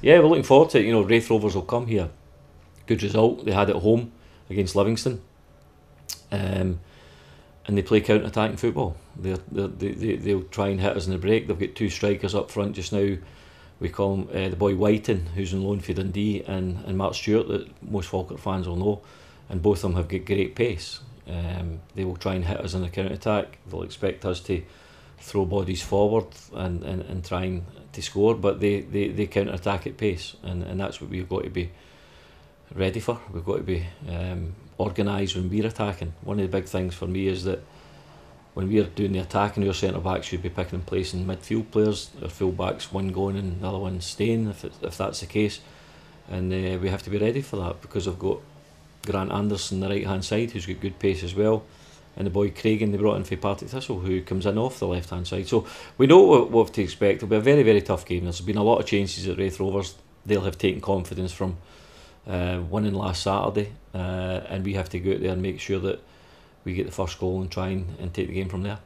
Yeah, we're looking forward to it. You know, Raith Rovers will come here. Good result. They had at home against Livingston. Um, and they play counter attacking football. They're, they're, they they, they'll try and hit us in the break. They've got two strikers up front just now. We call him uh, the boy Whiting, who's on loan for Dundee, and, and Mark Stewart, that most Falkirk fans will know. And both of them have got great pace. Um, they will try and hit us in the counter attack. They'll expect us to throw bodies forward and, and, and trying to score, but they, they, they counter attack at pace, and, and that's what we've got to be ready for. We've got to be um, organised when we're attacking. One of the big things for me is that when we're doing the attacking, your centre backs should be picking in place in midfield players, our full backs, one going and the other one staying, if, it, if that's the case. And uh, we have to be ready for that because I've got Grant Anderson on the right hand side, who's got good pace as well and the boy Craigan they brought in for Partick Thistle who comes in off the left hand side. So we know what, what to expect. It'll be a very, very tough game. There's been a lot of changes at Raith Rovers. They'll have taken confidence from uh, winning last Saturday, uh, and we have to go out there and make sure that we get the first goal and try and, and take the game from there.